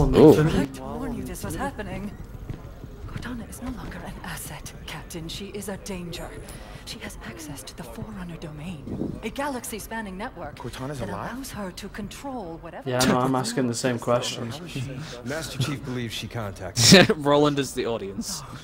on Ooh. Infinity. I'd warn you this was happening. Cortana is no longer an asset, Captain. She is a danger. She has access to the Forerunner domain, a galaxy-spanning network Cortana's that alive? allows her to control whatever. Yeah, no, I'm asking the same question. Master Chief believes she contacted. Roland is the audience. Oh,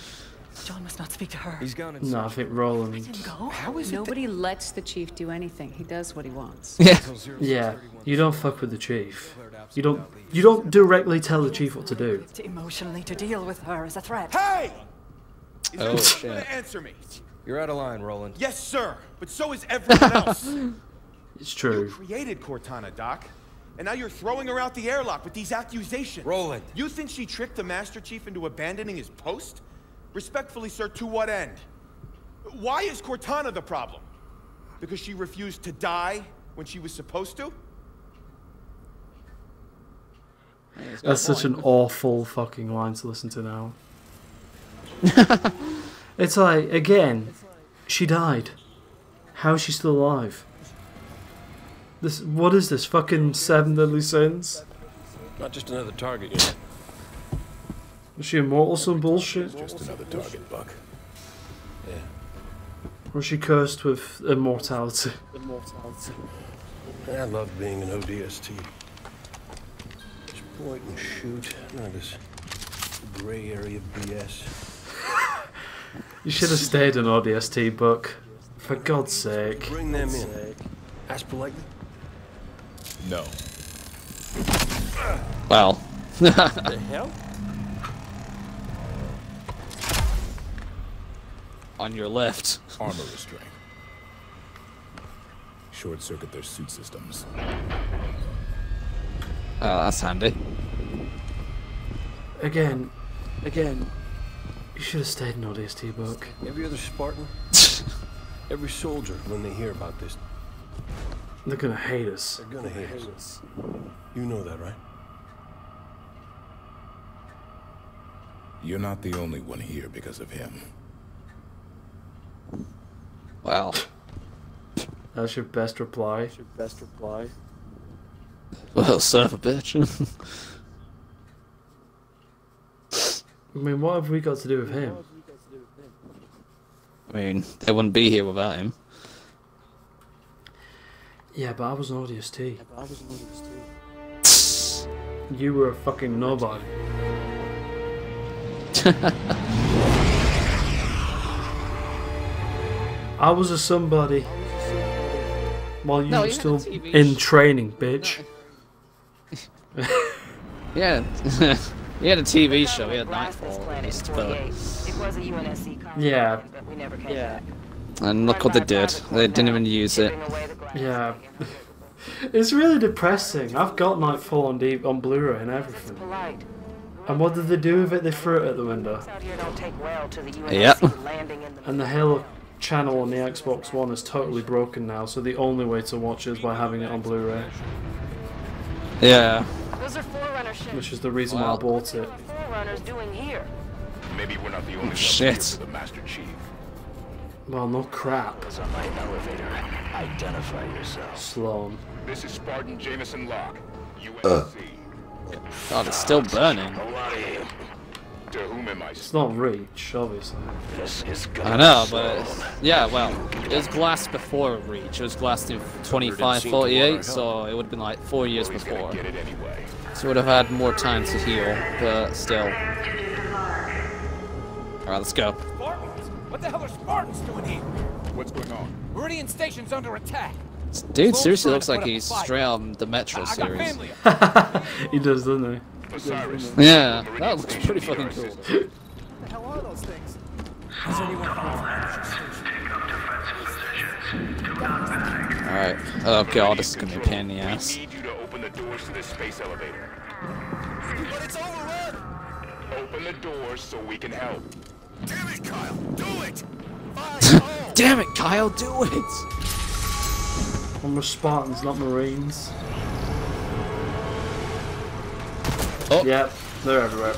John must not speak to her. He's gone. No, I think Roland. Go. How is it? Nobody lets the chief do anything. He does what he wants. Yeah. Yeah, you don't fuck with the chief. You don't. You don't directly tell the chief what to do. Emotionally to deal with her as a threat. Hey! Is Oh, shit. answer me? You're out of line, Roland. Yes, sir. But so is everyone else. It's true. you true. created Cortana, Doc. And now you're throwing her out the airlock with these accusations. Roland. You think she tricked the Master Chief into abandoning his post? Respectfully, sir, to what end? Why is Cortana the problem? Because she refused to die when she was supposed to? That's such an awful fucking line to listen to now. it's like again, she died. How is she still alive? This what is this fucking seven deadly sins? Not just another target, you know. Was she immortal? Some bullshit. Just another target, Buck. Yeah. Or was she cursed with immortality? immortality? I love being an ODST. Just point and shoot. None of this gray area BS. You should have stayed in ODST, Buck. For God's sake. Bring them in. Ask politely. No. Well. The hell? On your left. Armor restraint. Short circuit their suit systems. Uh, oh, that's handy. Again, again. You should have stayed in ODST, Buck. Every other Spartan, every soldier, when they hear about this, They're gonna hate us. they're gonna hate us. You know that, right? You're not the only one here because of him. Well. That's your best reply. That's your best reply. Well, son of a bitch. I mean, what have we got to do with him? I mean, they wouldn't be here without him. Yeah, but I was an ODST. You were a fucking nobody. I was a somebody. While you No, were you had a still in training, bitch. Yeah. he had a TV show, he had Blast this Nightfall. planet Just in about- 48. It was a UNSC colony, Yeah. but we never came back. And look what they did. They didn't even use it. Giving away the glass. Yeah. it's really depressing. I've got Nightfall on D- on Blu-ray and everything. And what did they do with it? They threw it at the window. Out here don't take well to the UNSC Yep. landing in the And the Halo channel on the Xbox One is totally broken now, so the only way to watch it is by having it on Blu-ray, Yeah. Those are Forerunner ships. which is the reason why I Wow. bought it. What are Forerunners doing here? Maybe we're not the only ones Shit. here for the Master Chief. Well, no crap, on my elevator. Identify yourself. Sloan. This is Spartan Jameson Locke, uh. UNSC. God, it's still burning. It's not Reach, obviously. This is I know, but it's, yeah, well, it was glass before Reach. It was glass in 25, 48, so it would have been like four years before. gonna get it anyway. So would have had more time to heal, but still. Alright, let's go. Spartans? What the hell are Spartans doing here? What's going on? Meridian Station's under attack. Dude seriously looks like he's a straight out the Metro series. he does, doesn't he? Osiris. Yeah, that looks pretty fucking cool. assistance. the hell are those things? Has anyone heard from Meridian Station? Alright. Oh god, this is gonna be a pain in the We ass. need you to open the doors to this space elevator. But it's overrun! Open the doors so we can help. Damn it, Kyle! Do it! Fine, Damn it, Kyle, do it! And we're Spartans, not Marines. Oh. Yep, they're everywhere.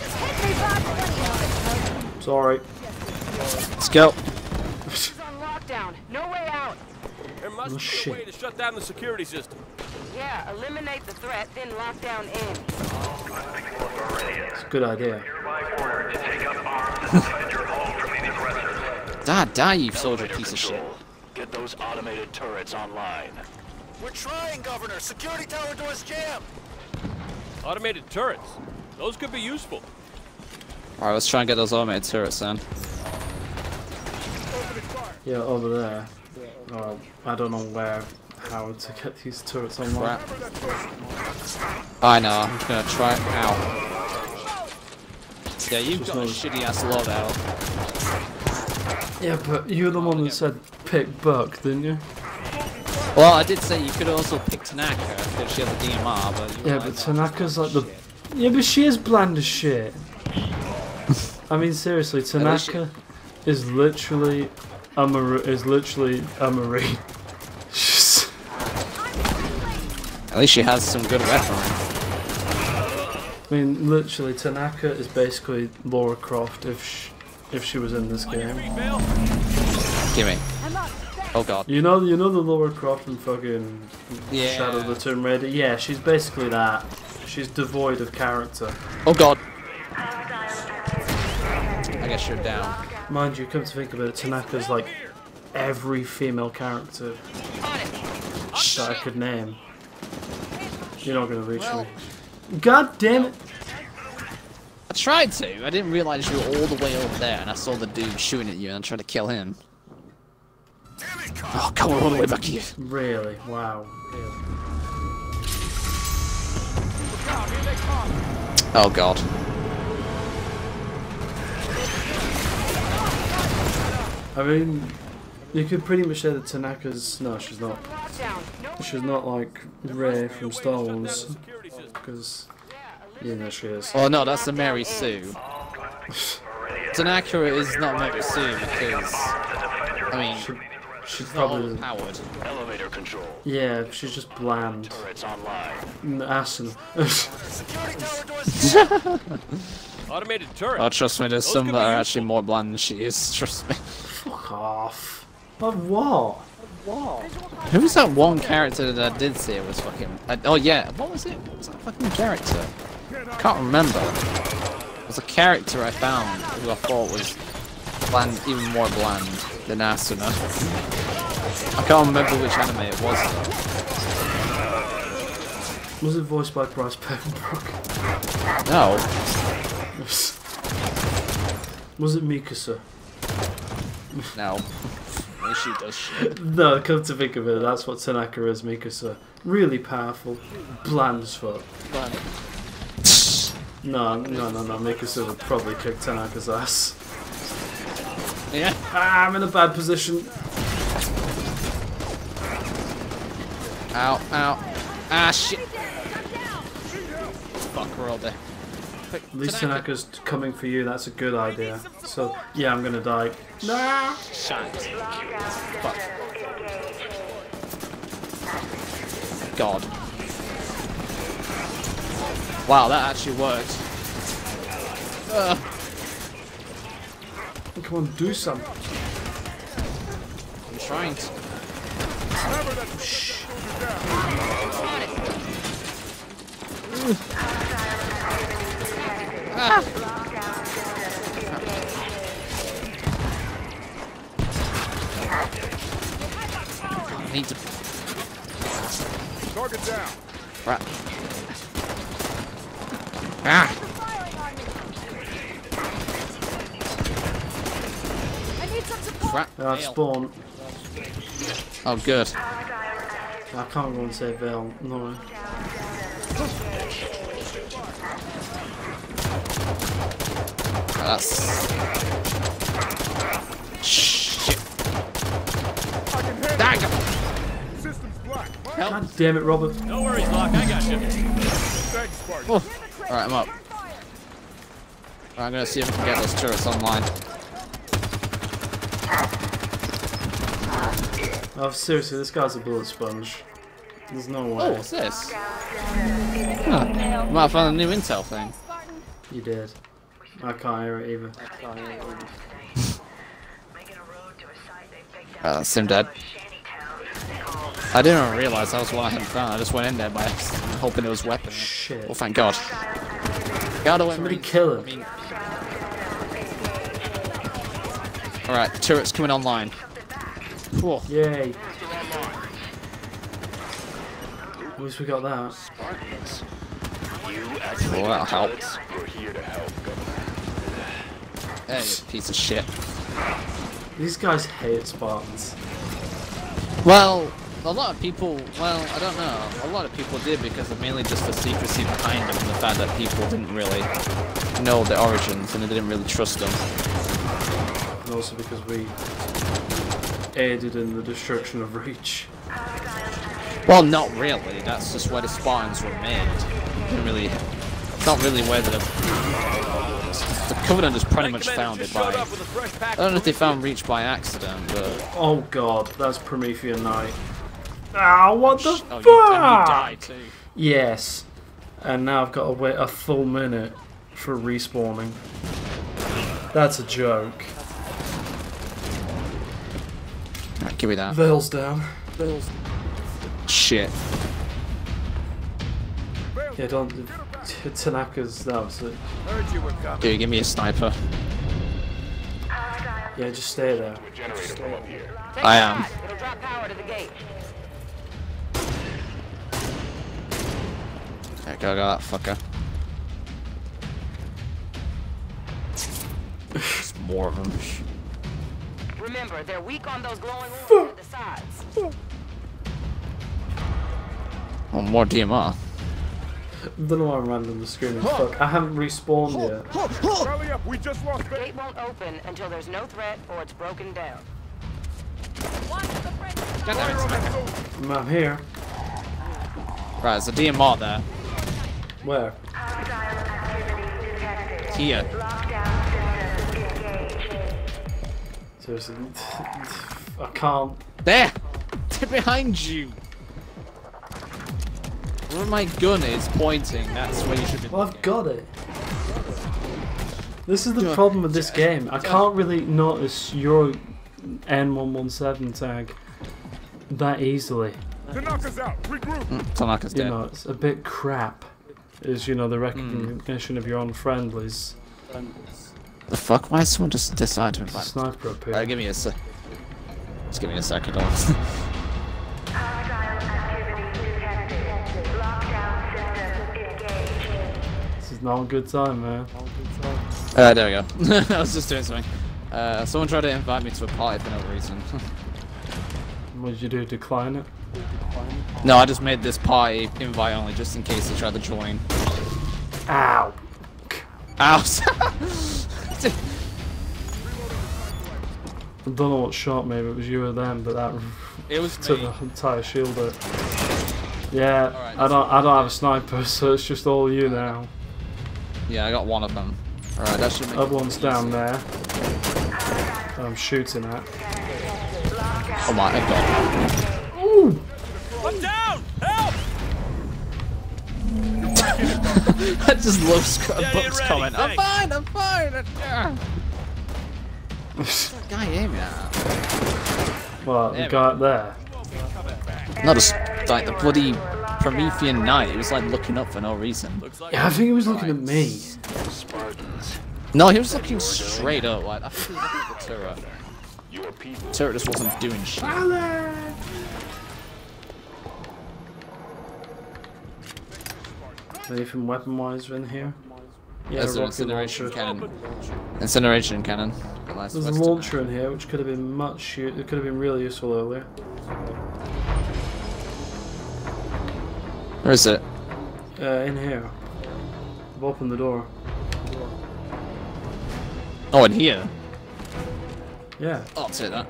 Sorry. Let's go. On lockdown. No way out. There must Oh, be shit. a way to shut down the security system. Yeah, eliminate the threat, then lock down in. It's a good idea. Die, die, you soldier piece of shit. Get those automated turrets online. We're trying, Governor. Security tower doors jammed. Automated turrets. Those could be useful. Alright, let's try and get those automated turrets then. Yeah, over there. Oh, I don't know where, how to get these turrets online. I know, I'm just gonna try it out. Yeah, you've got a shitty ass loadout. Yeah, but you're the one that said pick Buck, didn't you? Well, I did say you could also pick Tanaka because she has a DMR, but you Yeah, but oh, Tanaka's like the. Yeah, but she is bland as shit. I mean, seriously, least Tanaka is literally a mar- is literally a marine. At least she has some good weaponry. I mean, literally, Tanaka is basically Laura Croft if she, if she was in this game. Give me. Oh god. You know, you know the Laura Croft and fucking Yeah. Shadow of the Tomb Raider. Yeah, she's basically that. She's devoid of character. Oh god. I guess you're down. Mind you, come to think of it, Tanaka's like every female character that I could name. You're not gonna reach me. God damn it! I tried to. I didn't realize you were all the way over there, and I saw the dude shooting at you, and I tried to kill him. Oh, come on, all the way back here. Really? Wow. Oh god. I mean, you could pretty much say that Tanaka's. No, she's not. She's not like Rey from Star Wars. Because. You know she is. Oh no, that's the Mary Sue. Tanaka is not Mary Sue because, I mean, She's not probably. overpowered. Elevator control. Yeah, she's just bland. Turrets online. N- Aston. Automated turret. Oh, trust me, there's Those some that be are useful. actually more bland than she is. Trust me. Fuck off. But what? Who was that one character that I did see? It was fucking. Uh, oh yeah, what was it? What was that fucking character? Can't remember. It was a character I found who I thought was bland, even more bland than Asuna. I can't remember which anime it was. Though. Was it voiced by Bryce Papenbrook? No. Was it Mikasa? No. She does shit. No, come to think of it, that's what Tanaka is, Mikasa. Really powerful, bland as fuck. Bland. No, no, no, no, Mikasa would probably kick Tanaka's ass. Yeah. Ah, I'm in a bad position. Ow, ow. Ah, shit. Fuck, we're all there. Quick, least Tanaka's coming for you, that's a good idea. So, yeah, I'm gonna die. No! Shite. Fuck. God. Wow, that actually worked. Ugh. Come on, do something. I'm trying to. I need to. Target down. Right. Ah! Crap. I've Fail. spawned. Oh, good. I can't go and save Vale, no. That's. Shit. Dagger! Help! God damn it, Robert. No worries, Locke. I got you. Oh. Alright, I'm up. I'm gonna see if I can get those turrets online. Oh, seriously, this guy's a bullet sponge. There's no way. Oh, what's this? Huh. Might have found a new intel thing. You did. I can't hear it either. Uh, Sim dead. I didn't even realize that was what I had found. I just went in there by hoping it was weapon. Shit. Oh, thank God. Got away. Somebody kill him. I mean... Alright, the turret's coming online. Whoa. Yay. At least we got that. Spartans. You Oh, that helps. We're here to help, Governor. Hey, you piece of shit. These guys hate Spartans. Well, a lot of people, well, I don't know. A lot of people did because of mainly just the secrecy behind them and the fact that people didn't really know their origins and they didn't really trust them. And also because we aided in the destruction of Reach. Well, not really. That's just where the spawns were made. Didn't really, it's not really where the the Covenant is pretty much founded by. I don't know if they found Reach by accident, but Oh god, that's Promethean Knight. Ah, what the oh, fuck? you, and you died too. Yes. And now I've got to wait a full minute for respawning. That's a joke. Give me that. Vale's down. Shit. Yeah, don't. Tanaka's. That was it. Heard you were coming. Dude, give me a sniper. Yeah, just stay there. Generator from up here. Take am. It'll drop power to the gate. There, go, go, that fucker. There's more of them. Remember, they're weak on those glowing orbs at the sides. Oh, more DMR. don't know why I'm randomly screaming. Fuck, I haven't respawned yet. Hurry up, we just lost The gate won't open until there's no threat or it's broken down. I'm out here. Right, there's a DMR there. Where? Here. Seriously. I can't. There! They're behind you! Where my gun is pointing, that's where you should be Well, I've got it. This is the problem with this game. I can't really notice your N117 tag that easily. To knock out, regroup. Mm, Tanaka's You know, it's a bit crap. Is you know the recognition of your own friendlies. The fuck? Why did someone just decide to invite Sniper up here. Alright, give me a sec. Just give me a second. I'll- This is not a good time, man. uh, there we go. I was just doing something. Uh, someone tried to invite me to a party for no reason. What did you do? Decline it? no, I just made this party invite only just in case they try to join. Ow! Ow! I don't know what shot me, but it was you or them, but that it was took me. the entire shield out. Yeah, Alright, I don't I don't have a sniper, so it's just all you now. Yeah, I got one of them. Alright, that should make Other one's down there. I'm shooting at. Oh my god. I just love Scott Yeah, Buck's ready, comment. I'm fine, I'm fine. What's that guy aiming at? Well, the There we guy up there. Not just like the bloody Promethean Knight. He was like looking up for no reason. Yeah, I think he was looking at me. Spartans. No, he was looking straight up. Like I think he was looking at the turret. Turret just wasn't doing shit. Anything weapon wise in here? Yeah, There's an incineration launcher. cannon. Incineration cannon. There's a launcher in here, which could have been much. It could have been really useful earlier. Where is it? Uh, in here. I've opened the door. Oh, in here. Yeah, I'll take that.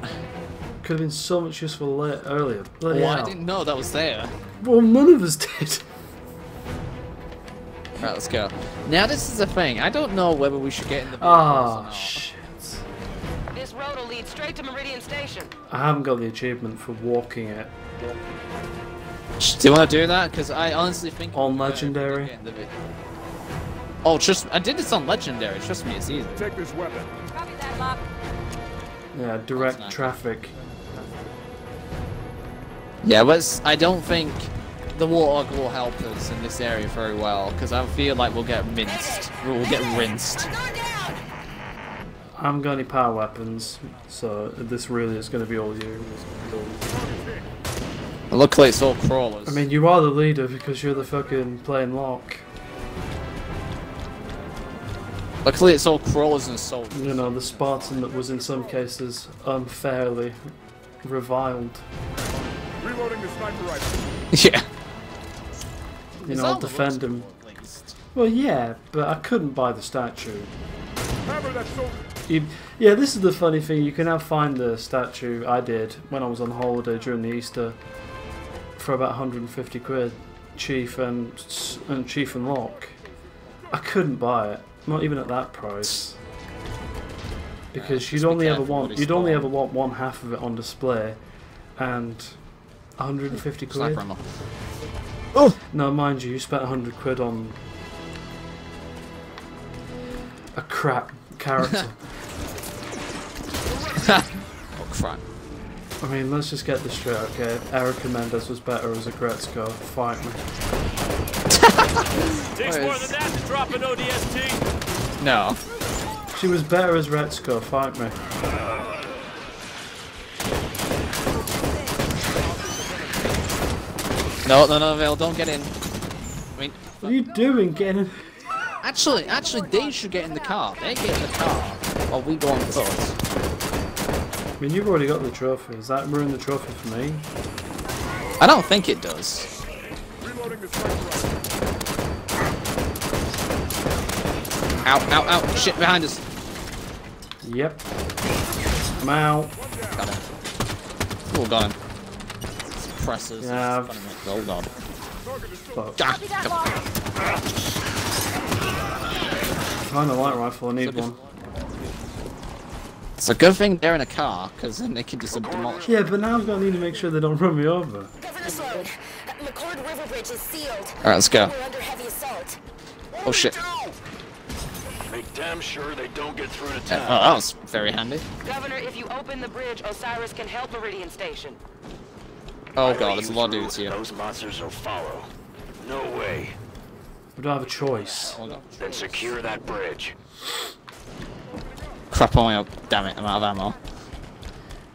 could have been so much useful earlier. Bloody Oh, I didn't know that was there. Well, none of us did. Right, let's go. Now this is the thing. I don't know whether we should get in the vehicles or Ah, not. shit. This road will lead straight to Meridian Station. I haven't got the achievement for walking it. Do you want to do that? Because I honestly think On it'd be better if we did Legendary? get in the vi- Oh, trust I did this on legendary. Trust me, it's easy. Take this weapon. Copy that, Locke. Yeah, direct not- traffic. Yeah, but it's- I don't think the Warthog will help us in this area very well, because I feel like we'll get minced. We'll get rinsed. I haven't got any power weapons, so this really is going to be all you. It's gonna be all you. Luckily, it's all crawlers. I mean, you are the leader because you're the fucking playing Locke. Luckily, it's all crawlers and soldiers. You know, the Spartan that was in some cases unfairly reviled. Reloading the sniper rifle. yeah. You know, I'll defend looks him. cool, at least. Well, yeah, but I couldn't buy the statue. Hammer that soldier. You, yeah, this is the funny thing. You can now find the statue. I did when I was on holiday during the Easter for about 150 quid, Chief and and Chief and Locke. I couldn't buy it, not even at that price, because just you'd be only ever want you'd only ever want one half of it on display, and 150 quid. Sniper ammo. No, mind you, you spent 100 quid on a crap character. Oh crap. I mean, let's just get this straight, okay? Erica Mendez was better as Aggretsuko. Fight me. Takes more than that to drop an ODST. No. She was better as Retsuko. Fight me. No, no, no, Vale, don't get in. I mean, What are you doing, getting? actually, actually, they should get in the car. They get in the car while we go on foot. I mean, you've already got the trophy. Does that ruin the trophy for me? I don't think it does. Reloading the sniper rifle. Ow, ow, ow, shit behind us. Yep. I'm out. Got him. Cool, got him. Suppressors. Yeah, I've- Funny, mate. Oh god. Fuck. Ah, Find a light rifle. I need So one. It's a good thing they're in a car, because then they can just demolish. Yeah, but now I've got to need to make sure they don't run me over. Governor Sloan, McCord River Bridge is sealed. Alright, let's go. We're under heavy assault. Oh shit. Make damn sure they don't get through to Uh, town. oh, that was very handy. Governor, if you open the bridge, Osiris can help Meridian Station. Oh I god, there's a lot of dudes here. Those monsters will follow. No way. We don't have a choice. Hold on. Then secure that bridge. Crap on me up. Damn it, I'm out of ammo.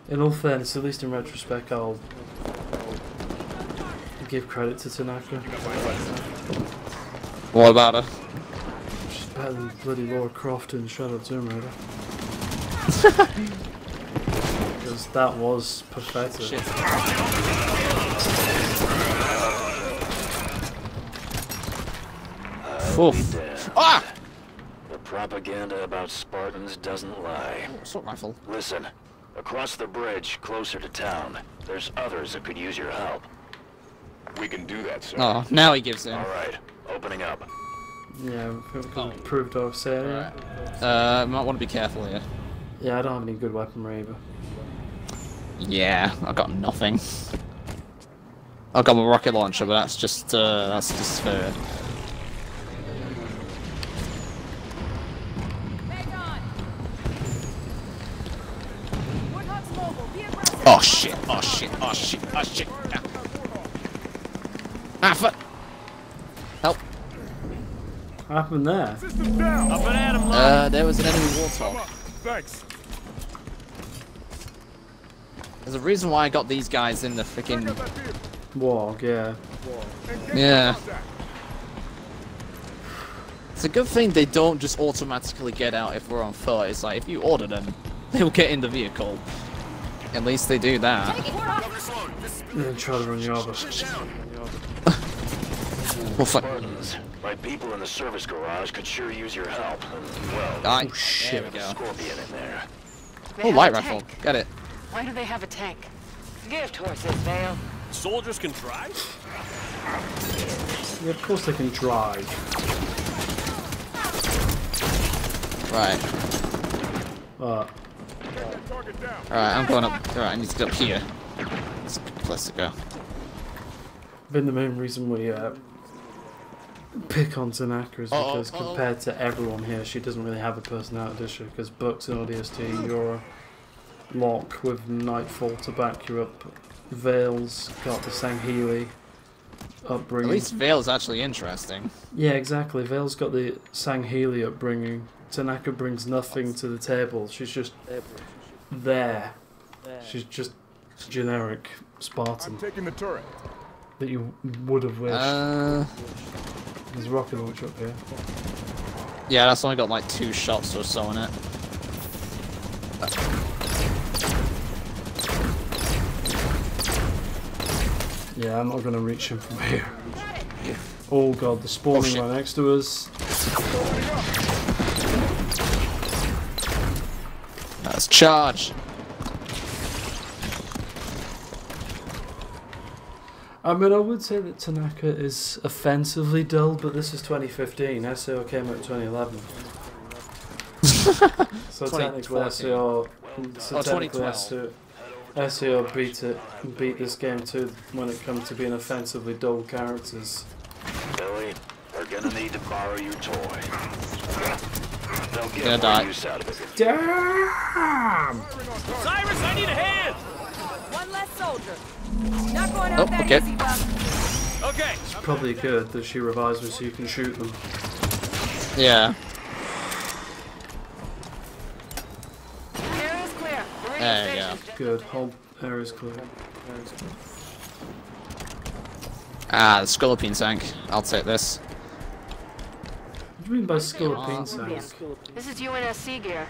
In all fairness, at least in retrospect, I'll give credit to Tanaka. What about her? She's better than bloody Laura Croft in Shadow Tomb Raider. Because that was pathetic. Shit. Oof. Ah! The propaganda about Spartans doesn't lie. Assault rifle. Listen, across the bridge, closer to town, there's others that could use your help. We can do that, sir. Oh, now he gives in. All right, opening up. Yeah, we could proved I was saying it. Uh, might want to be careful here. Yeah, I don't have any good weaponry either. Yeah, I got nothing. I got my rocket launcher, but that's just uh, that's just for. Oh shit! Oh shit! Oh shit! Oh shit! Ah, ah fuck! Help! What happened there? Up and at him, Uh, there was an enemy warthog. Thanks. There's a reason why I got these guys in the freaking. Warg, yeah. Yeah. It's a good thing they don't just automatically get out if we're on foot. It's like if you order them, they'll get in the vehicle. At least they do that. And then try to run you over. Well, fuck. My people in the service garage could sure use your help. Well, there oh, shit. There we go. scorpion in there. Oh, light rifle. tank. Got it. Why do they have a tank? Gift horses, Vale. Soldiers can drive? Yeah, of course they can drive. Right. But Alright, I'm going up. Alright, I need to get up here. It's a good place to go. been the main reason we uh, pick on Tanaka is Uh-oh, because uh-oh. compared to everyone here, she doesn't really have a personality, does she? Because Bucks and ODST, Euro, Locke with Nightfall to back you up. Vale's got the Sangheili At upbringing. least Vale's actually interesting. Yeah, exactly. Vale's got the Sangheili upbringing. Tanaka brings nothing to the table. She's just there. She's just generic Spartan I'm Taking the turret. that you would have wished. Uh, There's a rocket launcher up here. yeah, that's only got like two shots or so in it. Yeah, I'm not gonna reach him from here. Oh god, the spawning oh, shit. right next to us. Let's charge. I mean, I would say that Tanaka is offensively dull, but this is 2015. SAO came out in 2011. so technically, 2012. SAO, so Oh, technically 2012. SAO, SAO beat it, beat this game too when it comes to being offensively dull characters. Billy, we're gonna need to borrow your toy. They'll get Gonna die. use out of it. Damn! Cyrus, I need a hand! One less soldier. Not going out Oh, that okay. easy, Buck. Okay. It's probably good that she revives me so you can shoot them. Yeah. Area is clear. Marine There you stations just Good. Whole area's clear. Ah, the Scorpion tank. I'll take this. What do you mean by Scorpion tank? This is UNSC gear.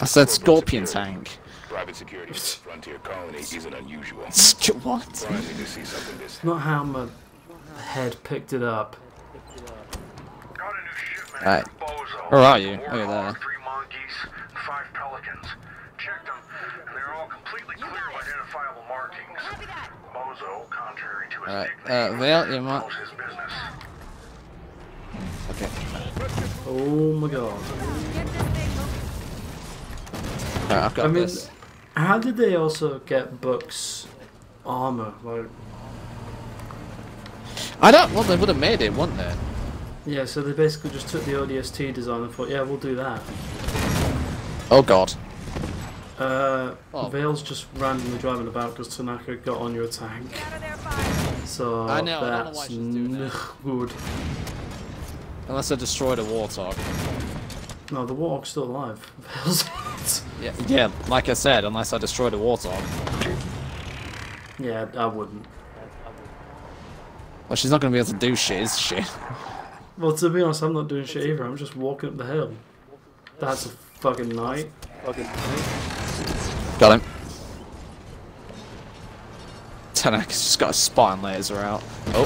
I said Scorpion tank. Private security for the frontier colony isn't unusual. What? Surprising to see something this Not how my head picked it up. Right. Where are you? Oh, you're there. Three monkeys, five pelicans. Checked them, and they're all completely clear of identifiable markings. Bozo, contrary to his Alright, nickname, uh, Vale, you might. knows his business. Okay. Oh my god. Alright, I've got I mean, this. how did they also get Buck's armor? Like, I don't. Well, they would have made it, wouldn't they? yeah, so they basically just took the ODST design and thought, yeah, we'll do that. Oh god. Uh, Oh. Vale's just randomly driving about because Tanaka got on your tank. So I know, I don't know why she's doing good. Unless I destroyed a warthog. No, the warthog's still alive. Vale's Yeah, yeah. Like I said, unless I destroyed a warthog. yeah, I wouldn't. Well, she's not gonna be able to do shit, is she? Well, to be honest, I'm not doing shit either. I'm just walking up the hill. That's a fucking Knight. Fucking Got him. Tanaka's just got a spine laser out. Oh.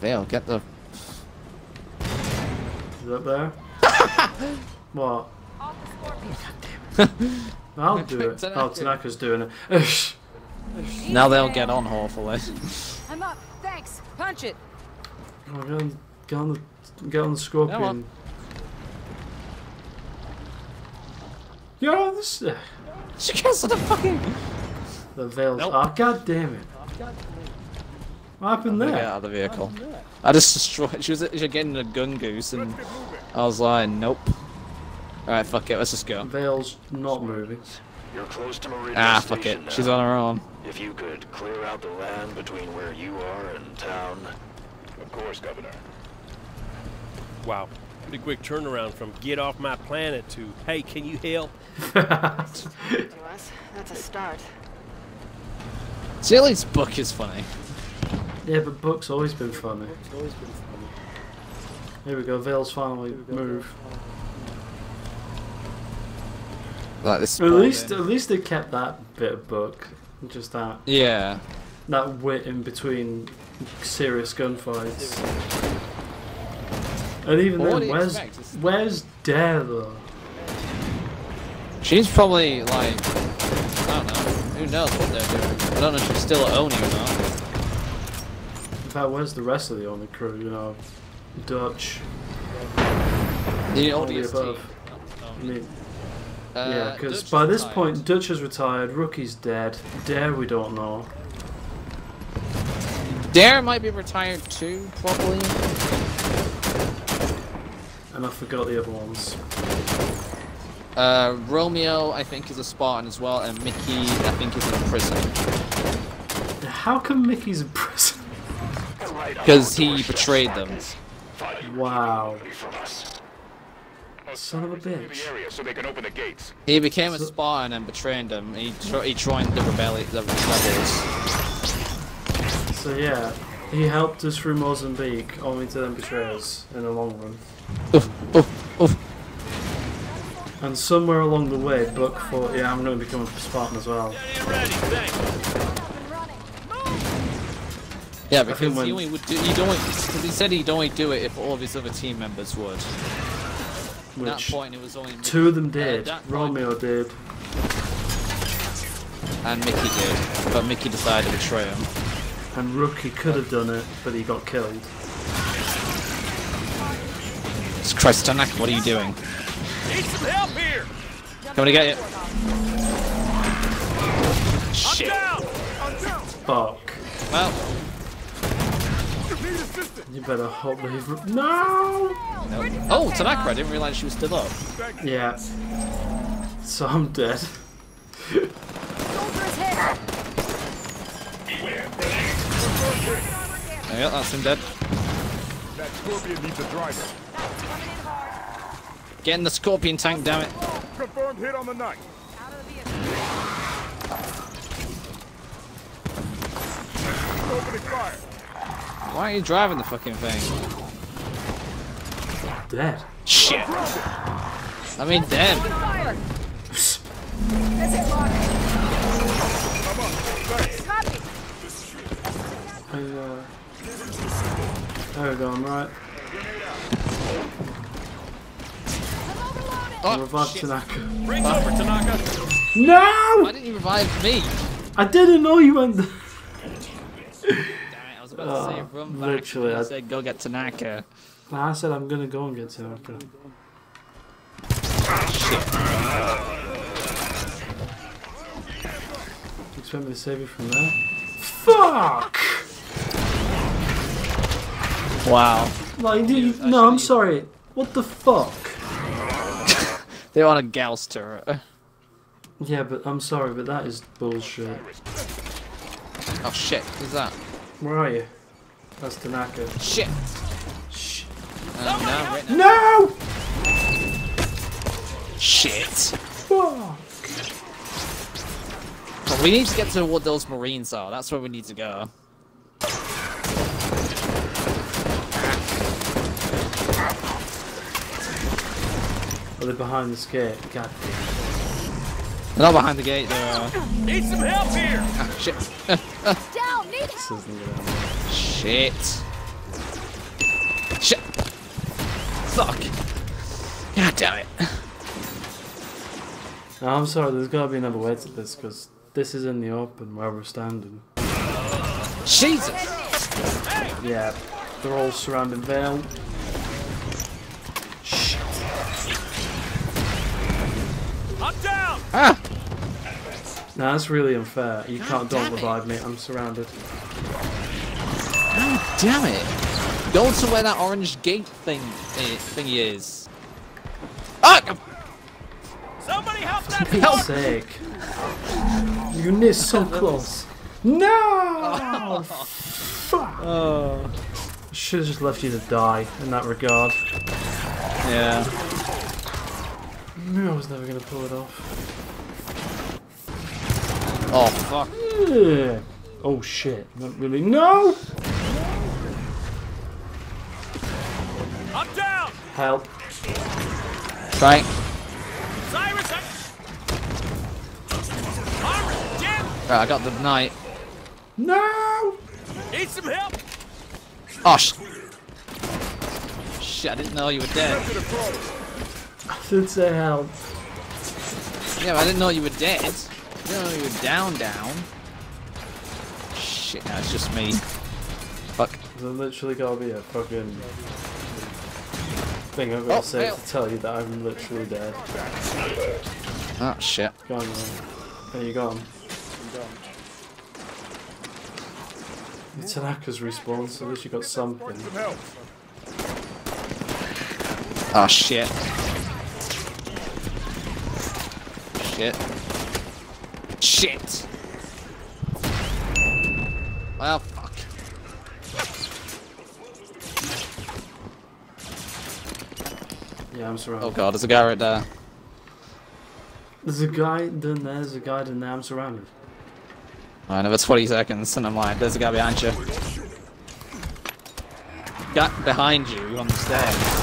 Vale, get the. Is that there? what? I'll do it. Oh, Tanaka's doing it. Now they'll get on, hopefully. I'm up. Thanks. Punch it. Oh, get on, get on the, get on the scorpion. Get on the. s- She gets on the fucking. The Vale's. Nope. Oh, god damn it. What happened there? Get there? out of the vehicle. I just destroyed. She was, she was getting a Gungoose, and I was like, nope. Alright, fuck it, let's just go. Vale's not moving. You're close to Meridian Ah, fuck it. Station She's on her own. If you could clear out the land between where you are and town. Of course, Governor. Wow. Pretty quick turnaround from get off my planet to hey, can you help? To us. That's a start. See, at least Buck is funny. Yeah, but Buck's always been funny. Here we go. Vale's finally move. Like this. At least, at least they kept that bit of Buck, Just that. Yeah. That wit in between serious gunfights. And even Well, then, where's? Where's Dare though? She's probably like, I don't know. Who knows what they're doing? I don't know if she's still at ONI or not. In fact, where's the rest of the ONI crew? You know, Dutch. The all the ODST. above. I mean, Uh, yeah, because by this retired. point, Dutch has retired. Rookie's dead. Dare we don't know. Dare might be retired too, probably. And I forgot the other ones. Uh, Romeo, I think, is a Spartan as well, and Mickey, I think, is in prison. How come Mickey's in prison? Because he betrayed them. Wow. Son of a bitch. area so they can open the gates. He became a Spartan and betrayed them. He, he joined the, rebelli- the rebels. So yeah, he helped us through Mozambique, only to then betray us in the long run. Oof, oof, oof. And somewhere along the way, Buck thought, yeah, I'm going to become a Spartan as well. Yeah, because when- he only would do. He'd only, cause he said he'd only do it if all of his other team members would. At that Which point, it was only Two of them uh, did. point- Romeo did. and Mickey did, but Mickey decided to betray him. And Rookie could have done it, but he got killed. Jesus Christ, Tanaka, what are you doing? Need some help here! Coming to get you. Shit. Fuck. Well, You better hope leave. No! oh, Tanaka, I didn't realize she was still up. Yeah. So I'm dead. There you go, that's him dead. That Scorpion needs a driver. Getting the Scorpion tank, damn it. Confirmed hit on the Knight. Opening fire. Why are you driving the fucking thing? Dead. Shit. I mean, damn. I, uh, there we go, I'm right. Oh, Revive shit. Tanaka. Break over, Tanaka. No! Why didn't you revive me? I didn't know you went there. Damn it, I was about to say Oh, run back. literally, I- said go get Tanaka. Nah, I said I'm gonna go and get Tanaka. Ah, you expect me to save you from there? Fuck! Wow. Like, do you, no, I'm sorry. What the fuck? They're on a Gauss turret. Yeah, but I'm sorry, but that is bullshit. Oh shit, who's that? Where are you? That's Tanaka. Shit. Shh. Uh, no, right. No! Shit. Fuck! But we need to get to what those marines are. That's where we need to go. Are they behind this gate? God They're not behind the gate. They're. Uh... Need some help here! Ah, shit. Down, need this isn't gonna Shit. Shit. Fuck. God damn it. No, I'm sorry, there's gotta be another way to this, because this is in the open where we're standing. Jesus. Yeah, they're all surrounding Vale. I'm down! Ah. Nah, that's really unfair. You can't, don't damn it. revive me, I'm surrounded. God damn it. Go to where that orange gate thing eh, thingy is. Ah! Somebody help that For Pete's sake. You missed so close. No! Fuck! Oh. Should have just left you to die in that regard. Yeah. I knew I was never gonna pull it off. Oh fuck. Ugh. Oh shit, not really. No! I'm down! Help. Right. Cyrus, I... Right, I got the knight. No! Need some help? Oh sh Shit, I didn't know you were dead. I did say help. Yeah, I didn't know you were dead. I didn't know you were down, down. Shit, now it's just me. Fuck. There's literally gotta be a fucking thing I'm gonna Oh, say hell. to tell you that I'm literally dead. Oh shit. Go on, man. There you go. Tanaka's respawned, so at least you got something. Some. Oh shit. Shit. Shit! Well, fuck. Yeah, I'm surrounded. Oh god, there's a guy right there. There's a guy down there, there's a guy down there, I'm surrounded. Another 20 seconds, and I'm like, there's a guy behind you. Got behind you on the stairs.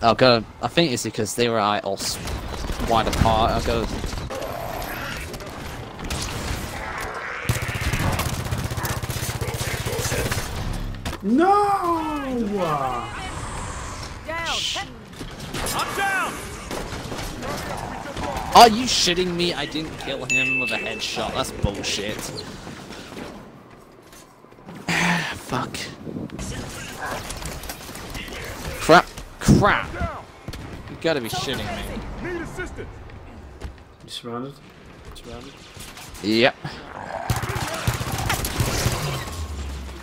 I'll go. I think it's because they were like all wide apart. I'll go. No! Are you shitting me? I didn't kill him with a headshot. That's bullshit. Fuck. Crap. Crap. You gotta be shitting me. Need assistance. You surrounded? Surrounded? Yep.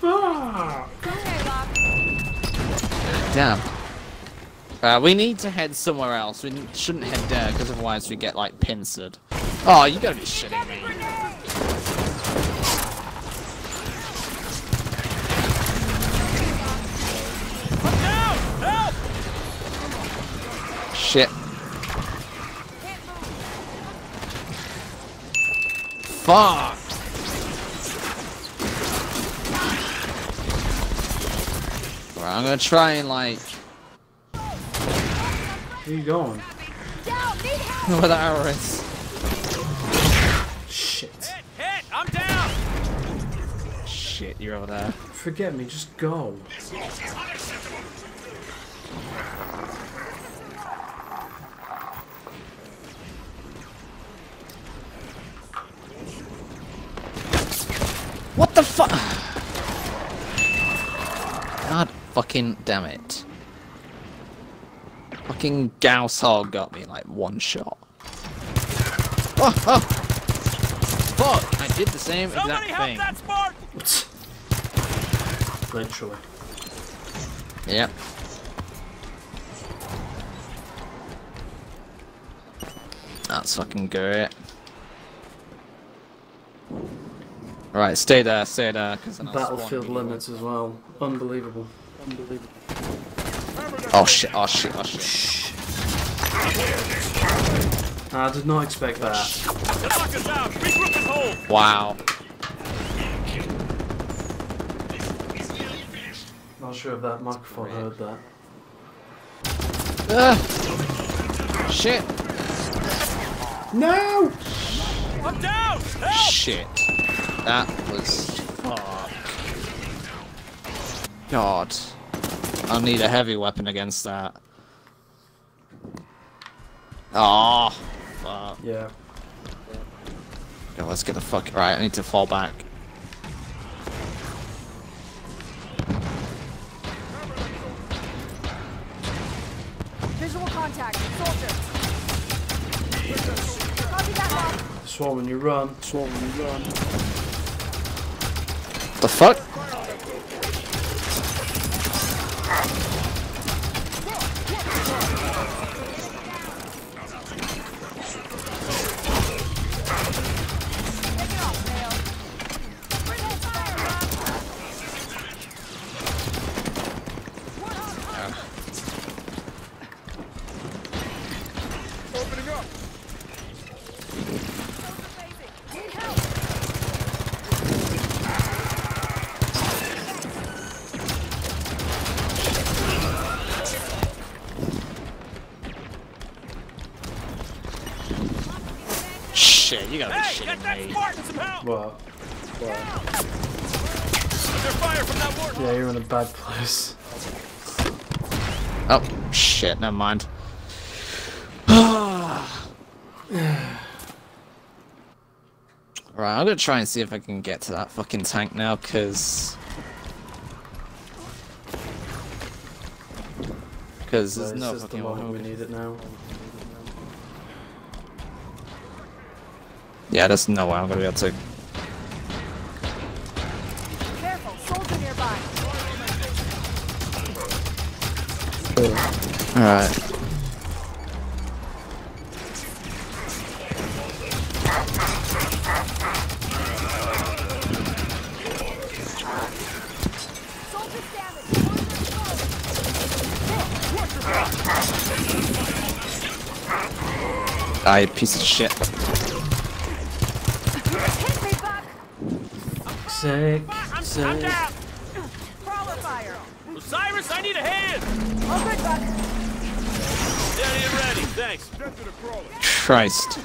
Ah! Damn. Uh, we need to head somewhere else. We shouldn't head there, because otherwise we get, like, pincered. Oh, you gotta be shitting me. Shit. Fuck! Alright, I'm gonna try and, like, Where you going? where the arrow is. Shit. Hit! I'm down! Shit, you're over there. Forget me, just go. The fuck? God fucking damn it. Fucking Gauss Hog got me like one shot. Oh, oh. Fuck! I did the same exact thing. Literally. Yep. That's fucking great. Right, stay there, stay there, because then I'll spawn Battlefield limits as well. Unbelievable. Unbelievable. Oh shit, oh shit, oh shit. I did not expect that. Knock us out! Regroup this hole! Wow. Not sure if that microphone heard that. Ah! Shit! No! I'm down! Help! Shit. That was fuck. God. I'll need a heavy weapon against that. Oh, fuck. Yeah. Go, let's get the fuck. Right, I need to fall back. Visual contact. Soldier. Copy that, Swarm when you run. Swarm when you run. The fuck? You're in a bad place. Oh, shit, never mind. Right, I'm gonna try and see if I can get to that fucking tank now, cause... Cause there's It's no just the fucking moment we need it now. Yeah, there's no way I'm gonna be able to... Alright. I piece of shit. Sick. Sick. Prowler fire. Cyrus, I need a hand! All good, Buck. Steady and ready, thanks. Christ.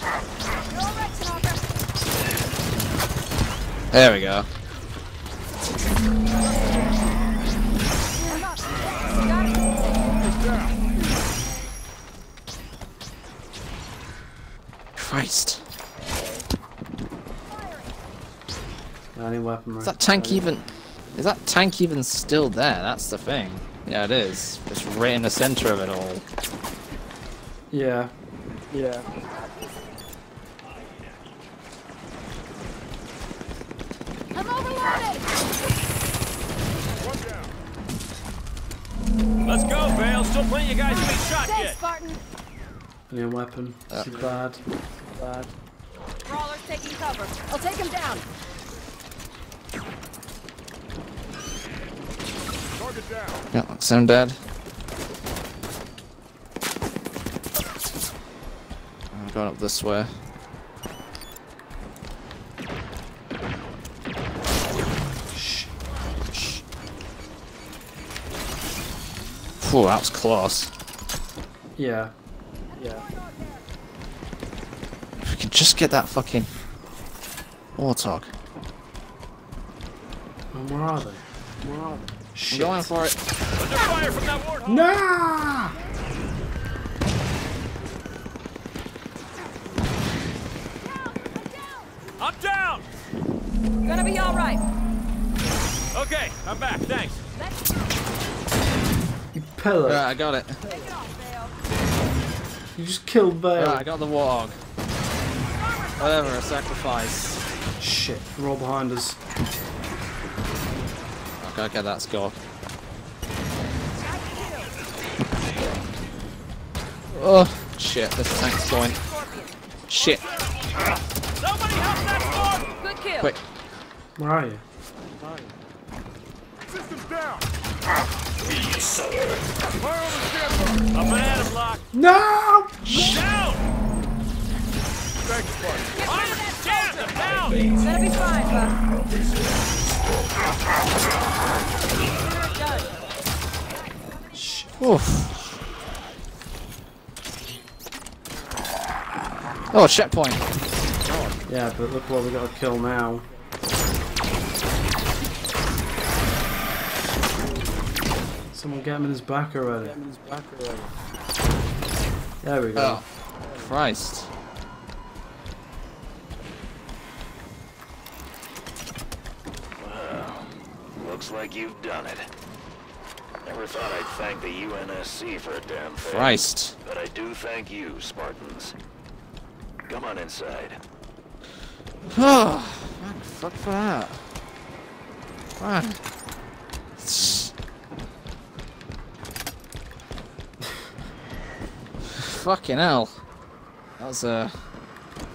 You're all right, Tanaka. There we go. I'm up. Got it. Christ. Any weapon. Is that tank even... Is that tank even still there? That's the thing. Yeah, it is. It's right in the center of it all. Yeah. Yeah. I'm overloaded. Let's go, Vale. Still plenty of guys who ain't shot Thanks, yet. Spartan. Any weapon. Uh. Too bad. Too Bad. Brawler's taking cover. I'll take him down. Yeah, looks I'm dead. I'm going up this way. Phew, that was close. Yeah. Yeah. If we could just get that fucking warthog. And where are they? Where are they? I'm going for it. Under fire from that warthog. Nah! I'm down! Gonna be all right. Okay, I'm back, thanks. You pillar. Right, I got it. You just killed Vale. Right, I got the warthog. Whatever, a sacrifice. Shit. They're behind us. Okay, okay, that's go. Oh, shit, this tank's going. Shit, Somebody help that storm! Good kill. quick. Where are you? Up and at him, Locke. No! Down! Fire! Damn, I'm down! Gonna be fine, Buck. Done. Oof. Oh, checkpoint. Yeah, but look what we got to kill now. Someone get him in his back already. He's back already. There we go. Oh, Christ. Looks like you've done it. Never thought I'd thank the UNSC for a damn thing. Christ. But I do thank you, Spartans. Come on inside. Oh, man, fuck for that. Man. Fucking hell. That was uh,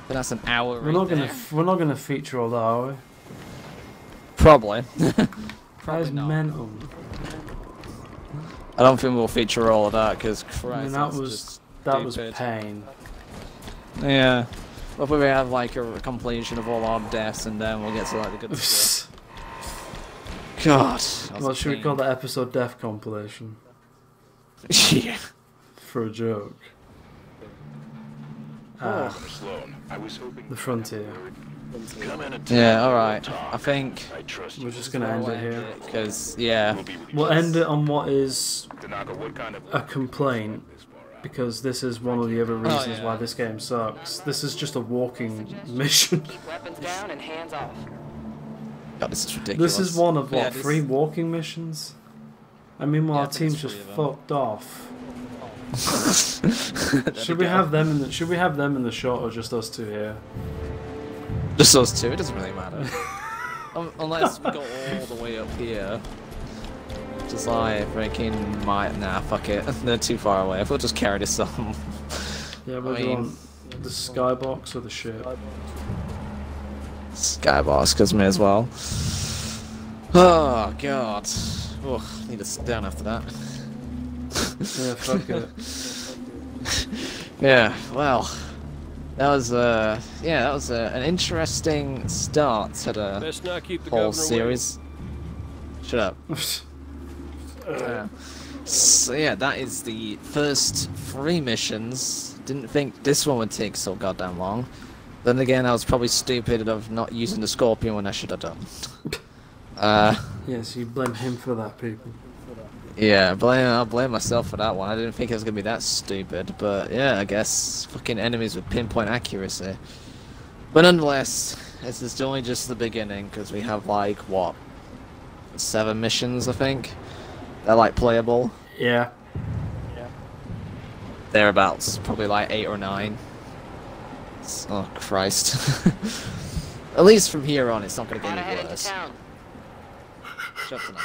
a. That's an hour. We're right not gonna we're not gonna feature all that, are we? Probably. That is mental. I don't think we'll feature all of that because Christ. I mean, that was just that was stupid. pain. Yeah. Well, we have like a completion of all our deaths, and then we'll get to like the good stuff. God. that was What a should we call the episode death compilation? yeah. For a joke. Oh. Ah, Sloan, I was hoping the frontier. Come in Yeah. All right. I think I trust you. We're just gonna end it here. because yeah. We'll end it on what is Tanaka, what kind of a complaint, because this is one of the other oh, reasons yeah. why this game sucks. This is just a walking mission. Keep weapons down and hands off. God, this is ridiculous. This is one of what Yeah, this- three walking missions. I mean, while Yeah, our think team's just of fucked off. Should we have them in the Should we have them in the shot or just us two here? Just those two. It doesn't really matter. um, unless we go all the way up here. Just like freaking my nah, fuck it. They're too far away. We'll just carry this on. Yeah, we're mean, doing the skybox or the ship. Skybox, because may as well. Oh god. Ugh, need to sit down after that. Yeah, fuck it. Yeah, well, that was uh, yeah, that was uh, an interesting start to the Best not keep the whole governor series. Shut up. Uh, so yeah, that is the first three missions. Didn't think this one would take so goddamn long. Then again, I was probably stupid of not using the scorpion when I should have done. Uh, Yes, you blame him for that, people. Yeah, blame I'll blame myself for that one. I didn't think it was gonna be that stupid, but yeah, I guess fucking enemies with pinpoint accuracy. But nonetheless, this is only just the beginning because we have like what seven missions, I think. They're like playable. Yeah. Yeah. Thereabouts, probably like eight or nine. It's- oh Christ! At least from here on, it's not gonna get any worse. Shut up.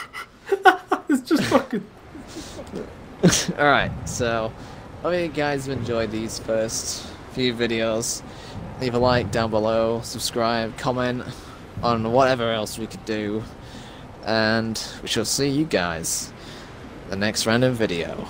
it's just fucking. Alright, so hope you guys have enjoyed these first few videos. Leave a like down below, subscribe, comment on whatever else we could do. And we shall see you guys the next random video.